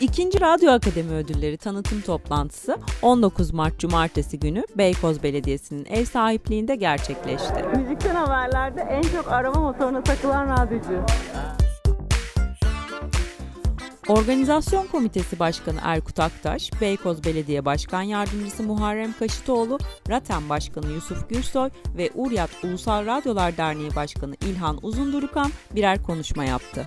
İkinci Radyo Akademi Ödülleri tanıtım toplantısı 19 Mart Cumartesi günü Beykoz Belediyesi'nin ev sahipliğinde gerçekleşti. Müzikten haberlerde en çok arama motoruna takılan radyocu. Organizasyon Komitesi Başkanı Erkut Aktaş, Beykoz Belediye Başkan Yardımcısı Muharrem Kaşıtoğlu, Ratem Başkanı Yusuf Gürsoy ve Uryat Ulusal Radyolar Derneği Başkanı İlhan Uzundurukan birer konuşma yaptı.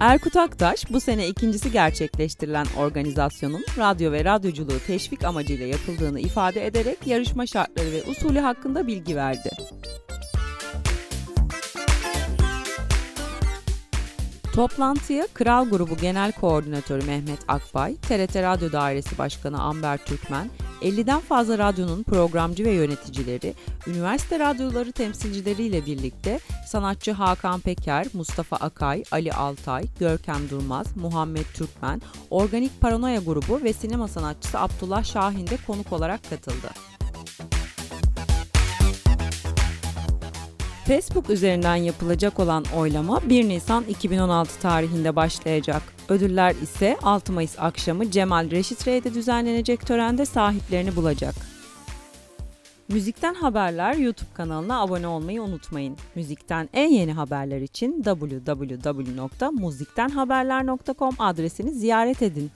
Erkut Aktaş bu sene ikincisi gerçekleştirilen organizasyonun radyo ve radyoculuğu teşvik amacıyla yapıldığını ifade ederek yarışma şartları ve usulü hakkında bilgi verdi. Toplantıya Kral Grubu Genel Koordinatörü Mehmet Akbay, TRT Radyo Dairesi Başkanı Amber Türkmen, 50'den fazla radyonun programcı ve yöneticileri, üniversite radyoları temsilcileriyle birlikte sanatçı Hakan Peker, Mustafa Akay, Ali Altay, Görkem Durmaz, Muhammed Türkmen, Organik Paranoya grubu ve sinema sanatçısı Abdullah Şahin de konuk olarak katıldı. Facebook üzerinden yapılacak olan oylama 1 Nisan 2016 tarihinde başlayacak. Ödüller ise 6 Mayıs akşamı Cemal Reşit Rey'de düzenlenecek törende sahiplerini bulacak. Müzikten Haberler YouTube kanalına abone olmayı unutmayın. Müzikten en yeni haberler için www.muziktenhaberler.com adresini ziyaret edin.